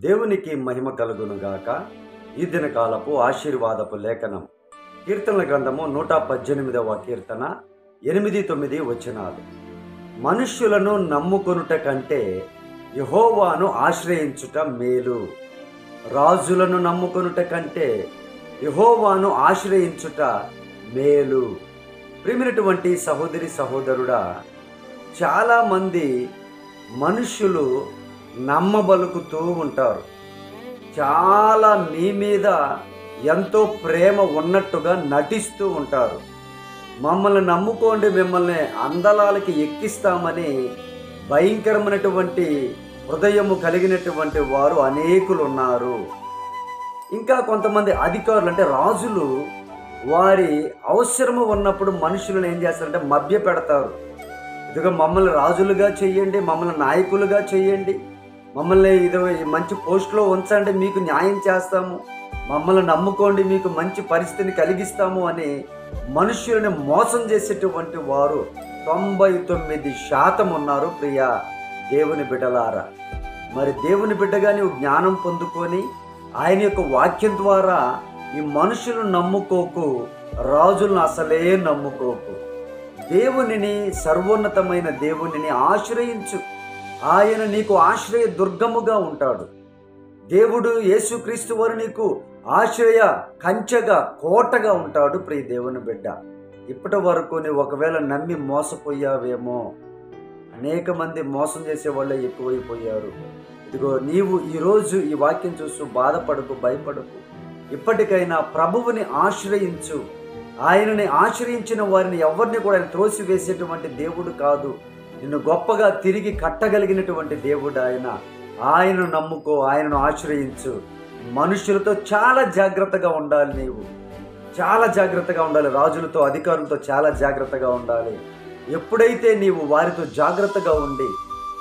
దేవునికి మహిమ కలుగునుగాక. ఈ దినకాలపు ఆశీర్వాదపు లేఖనం. కీర్తనల గ్రంథము నూట పద్దెనిమిదవ కీర్తన ఎనిమిది తొమ్మిది వచనాలు. మనుష్యులను నమ్ముకొనుట కంటే యహోవాను ఆశ్రయించుట మేలు. రాజులను నమ్ముకొనుట కంటే యహోవాను ఆశ్రయించుట మేలు. ప్రిమినటువంటి సహోదరి సహోదరుడా చాలామంది మనుష్యులు నమ్మబలుకుతూ ఉంటారు. చాలా మీ మీద ఎంతో ప్రేమ ఉన్నట్టుగా నటిస్తూ ఉంటారు. మమ్మల్ని నమ్ముకోండి మిమ్మల్ని అందలాలకి ఎక్కిస్తామని భయంకరమైనటువంటి హృదయము కలిగినటువంటి వారు అనేకులు ఉన్నారు ఇంకా కొంతమంది అధికారులు అంటే రాజులు వారి అవసరము ఉన్నప్పుడు మనుషులను ఏం చేస్తారంటే మభ్య పెడతారు ఇదిగో మమ్మల్ని రాజులుగా చేయండి మమ్మల్ని నాయకులుగా చేయండి. మమ్మల్ని ఇది మంచి పోస్టులో ఉంచండి మీకు న్యాయం చేస్తాము. మమ్మల్ని నమ్ముకోండి మీకు మంచి పరిస్థితిని కలిగిస్తాము అని మనుషులను మోసం చేసేటువంటి వారు తొంభై తొమ్మిది శాతం ఉన్నారు ప్రియా దేవుని బిడ్డలారా. మరి దేవుని బిడ్డగా నీవు జ్ఞానం పొందుకొని ఆయన యొక్క వాక్యం ద్వారా ఈ మనుషులు నమ్ముకోకు రాజులను అసలే నమ్ముకోకు. దేవునిని సర్వోన్నతమైన దేవునిని ఆశ్రయించు. ఆయన నీకు ఆశ్రయ దుర్గముగా ఉంటాడు. దేవుడు యేసుక్రీస్తు వారు నీకు ఆశ్రయ కంచెగా కోటగా ఉంటాడు ప్రియ దేవుని బిడ్డ. ఇప్పటి వరకు నీవు ఒకవేళ నమ్మి మోసపోయావేమో అనేక మంది మోసం చేసే వాళ్ళే ఎక్కువైపోయారు. ఇదిగో నీవు ఈరోజు ఈ వాక్యం చూస్తూ బాధపడకు భయపడకు. ఇప్పటికైనా ప్రభువుని ఆశ్రయించు. ఆయనని ఆశ్రయించిన వారిని ఎవరిని కూడా ఆయన త్రోసివేసేటువంటి దేవుడు కాదు. నిన్ను గొప్పగా తిరిగి కట్టగలిగినటువంటి దేవుడు ఆయన. ఆయనను నమ్ముకో ఆయనను ఆశ్రయించు. మనుషులతో చాలా జాగ్రత్తగా ఉండాలి నీవు. చాలా జాగ్రత్తగా ఉండాలి. రాజులతో అధికారులతో చాలా జాగ్రత్తగా ఉండాలి. ఎప్పుడైతే నీవు వారితో జాగ్రత్తగా ఉండి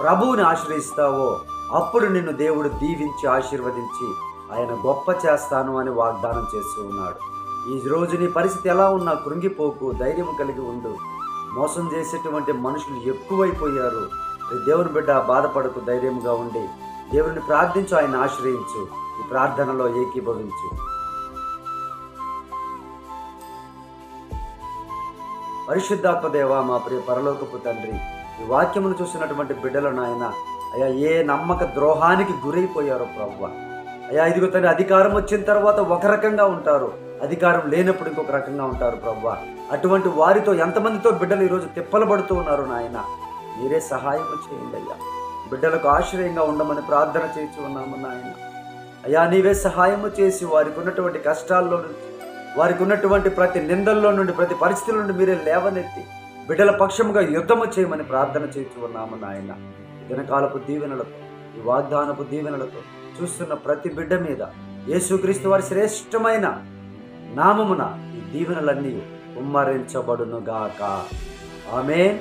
ప్రభువుని ఆశ్రయిస్తావో అప్పుడు నిన్ను దేవుడు దీవించి ఆశీర్వదించి ఆయన గొప్ప చేస్తాను అని వాగ్దానం చేస్తూ ఉన్నాడు. ఈ రోజు నీ పరిస్థితి ఎలా ఉన్నా కృంగిపోకు ధైర్యం కలిగి ఉండు. మోసం చేసేటువంటి మనుషులు ఎక్కువైపోయారు. దేవుని బిడ్డ బాధపడకు ధైర్యంగా ఉండి. దేవుని ప్రార్థించు ఆయన ఆశ్రయించు. ఈ ప్రార్థనలో ఏకీభవించు. పరిశుద్ధాత్మదేవ మా ప్రియ పరలోకపు తండ్రి ఈ వాక్యమును చూసినటువంటి బిడ్డలు నాయన అయ్యా ఏ నమ్మక ద్రోహానికి గురైపోయారో ప్రవ్వ. అయ్యా ఇదిగో తండ్రి అధికారం వచ్చిన తర్వాత ఒక రకంగా ఉంటారు. అధికారం లేనప్పుడు ఇంకొక రకంగా ఉంటారు ప్రభు అటువంటి వారితో ఎంతమందితో బిడ్డలు ఈరోజు తిప్పలబడుతూ ఉన్నారు నాయన? మీరే సహాయం చేయండి అయ్యా. బిడ్డలకు ఆశ్రయంగా ఉండమని ప్రార్థన చేసి ఉన్నాము నాయన. అయ్యా నీవే సహాయము చేసి వారికి ఉన్నటువంటి కష్టాల్లో నుంచి వారికి ఉన్నటువంటి ప్రతి నిందల్లో నుండి ప్రతి పరిస్థితుల నుండి మీరే లేవనెత్తి బిడ్డల పక్షముగా యుద్ధము చేయమని ప్రార్థన చేసి ఉన్నాము నాయన. దినకాలపు దీవెనలతో ఈ వాగ్దానపు దీవెనలతో చూస్తున్న ప్రతి బిడ్డ మీద యేసుక్రీస్తు వారి శ్రేష్టమైన నామమున ఈ దీవెనలన్నీ ఉమ్మరించబడునుగాక ఆమెన్.